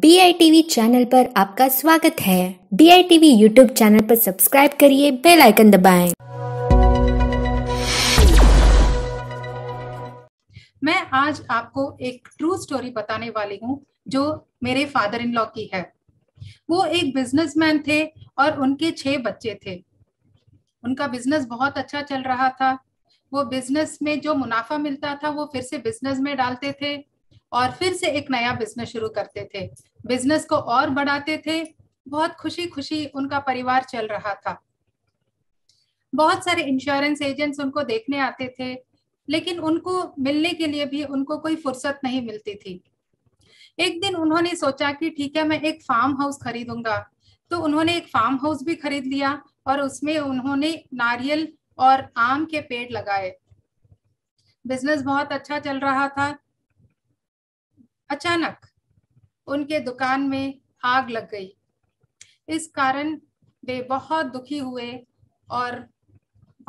D I TV channel पर आपका स्वागत है। D I TV YouTube channel पर सब्सक्राइब करिए, बेल आइकन दबाएँ। मैं आज आपको एक ट्रू स्टोरी बताने वाली हूँ, जो मेरे फादर इन लॉ की है। वो एक बिजनेसमैन थे और उनके छह बच्चे थे। उनका बिज़नेस बहुत अच्छा चल रहा था। वो बिज़नेस में जो मुनाफा मिलता था, वो फिर से बिज़नेस में डालते थे। और फिर से एक नया बिज़नेस शुरू करते थे। बिज़नेस को और बढ़ाते थे। बहुत खुशी खुशी उनका परिवार चल रहा था। बहुत सारे इंश्योरेंस एजेंट्स उनको देखने आते थे, लेकिन उनको मिलने के लिए भी उनको कोई फुर्सत नहीं मिलती थी। एक दिन उन्होंने सोचा कि ठीक है, मैं एक फार्म हाउस खरीदूँगा। तो उन्होंने एक फार्म हाउस भी खरीद लिया और उसमें उन्होंने नारियल और आम के पेड़ लगाए। बिज़नेस बहुत अच्छा चल रहा था। अचानक उनके दुकान में आग लग गई। इस कारण वे बहुत दुखी हुए और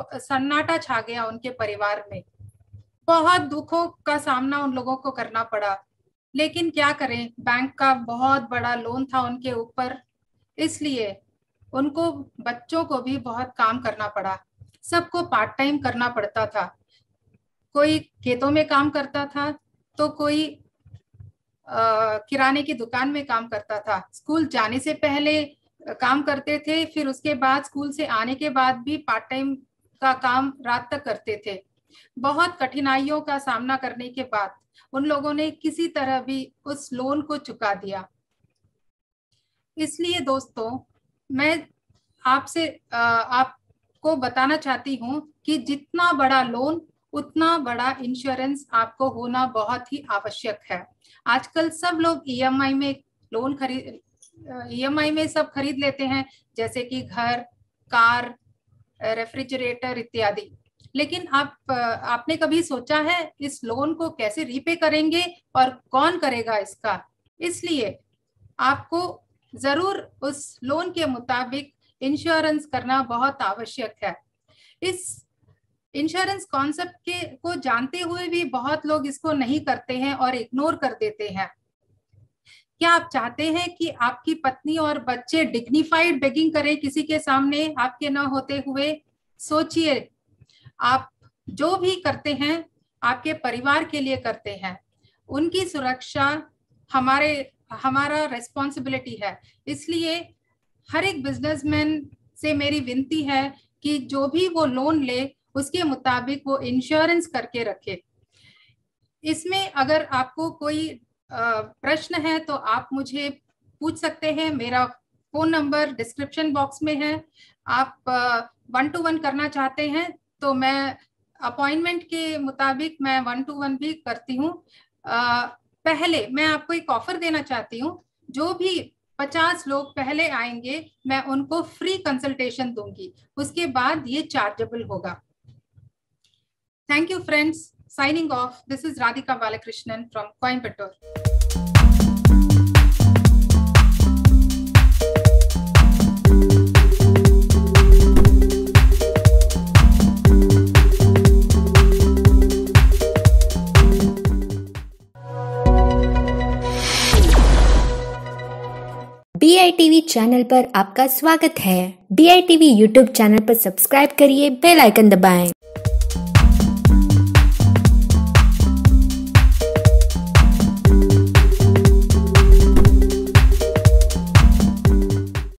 सन्नाटा छा गया उनके परिवार में। बहुत दुखों का सामना उन लोगों को करना पड़ा। लेकिन क्या करें, बैंक का बहुत बड़ा लोन था उनके ऊपर। इसलिए उनको, बच्चों को भी बहुत काम करना पड़ा। सबको पार्ट टाइम करना पड़ता था। कोई खेतों में काम करता था तो कोई किराने की दुकान में काम करता था। स्कूल जाने से पहले काम करते थे, फिर उसके बाद स्कूल से आने के बाद भी पार्ट टाइम का काम रात तक करते थे। बहुत कठिनाइयों का सामना करने के बाद उन लोगों ने किसी तरह भी उस लोन को चुका दिया। इसलिए दोस्तों, मैं आपसे आपको बताना चाहती हूँ कि जितना बड़ा लोन उतना बड़ा इंश्योरेंस आपको होना बहुत ही आवश्यक है। आजकल सब लोग ईएमआई e में लोन खरीद ईएमआई e में सब खरीद लेते हैं, जैसे कि घर, कार रेफ्रिजरेटर इत्यादि। लेकिन आप, आपने कभी सोचा है इस लोन को कैसे रीपे करेंगे और कौन करेगा इसका? इसलिए आपको ज़रूर उस लोन के मुताबिक इंश्योरेंस करना बहुत आवश्यक है। इस इंश्योरेंस कॉन्सेप्ट के को जानते हुए भी बहुत लोग इसको नहीं करते हैं और इग्नोर कर देते हैं। क्या आप चाहते हैं कि आपकी पत्नी और बच्चे डिग्निफाइड बेगिंग करें किसी के सामने आपके ना होते हुए? सोचिए, आप जो भी करते हैं, आपके परिवार के लिए करते हैं। उनकी सुरक्षा हमारे, हमारा रेस्पॉन्सिबिलिटी है। इसलिए हर एक बिजनेसमैन से मेरी विनती है कि जो भी वो लोन ले उसके मुताबिक वो इंश्योरेंस करके रखे। इसमें अगर आपको कोई प्रश्न है तो आप मुझे पूछ सकते हैं। मेरा फ़ोन नंबर डिस्क्रिप्शन बॉक्स में है। आप वन टू वन करना चाहते हैं तो मैं अपॉइंटमेंट के मुताबिक मैं वन टू वन भी करती हूँ। पहले मैं आपको एक ऑफ़र देना चाहती हूँ। जो भी पचास लोग पहले आएँगे, मैं उनको फ्री कंसल्टेशन दूँगी। उसके बाद ये चार्जेबल होगा। Thank you, friends. Signing off, this is Radhika Balakrishnan from Coimbatore. TV channel पर आपका स्वागत है D I TV YouTube channel पर सब्सक्राइब करिए बेल आइकन दबाएँ।